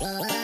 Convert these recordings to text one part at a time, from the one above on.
おい!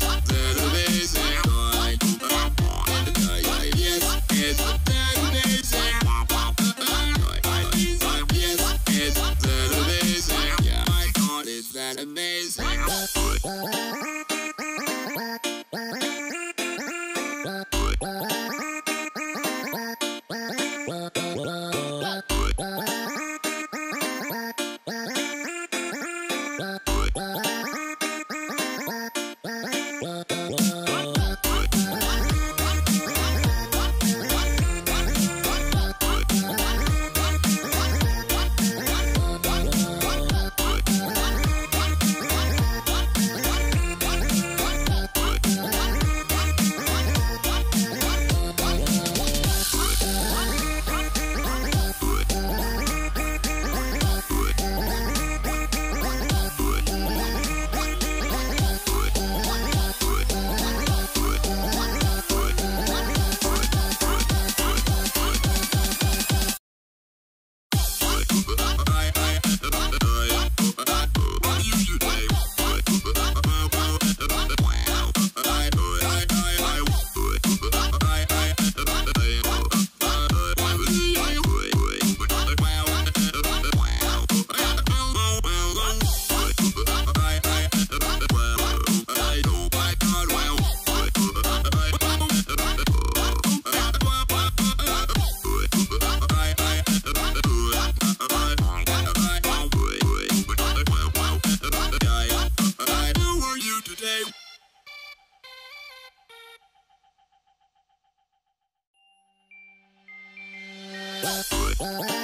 Bye. Yeah.